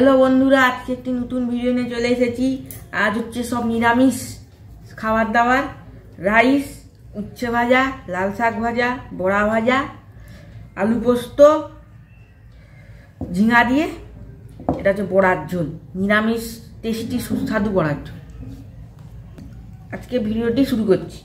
Hello বন্ধুরা, আজকে একটি নতুন ভিডিও নিয়ে চলে এসেছি। আজ হচ্ছে সব নিরামিষ খাবার দাবার রাইস, উচ্ছে ভাজা, লাল শাক ভাজা, বড়া ভাজা, আলু পোস্ত, ঝিঙা দিয়ে। এটা হচ্ছে বড়ার ঝোল, নিরামিষ, টেস্টি, সুস্বাদু বড়ার ঝোল। আজকে ভিডিওটি শুরু করছি।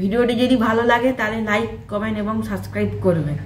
ভিডিওটি যদি ভালো লাগে তাহলে লাইক কমেন্ট এবং সাবস্ক্রাইব করবেন।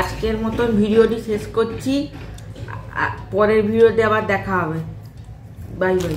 আজকের মতন ভিডিওটি শেষ করছি। পরের ভিডিওতে আবার দেখা হবে। Bye bye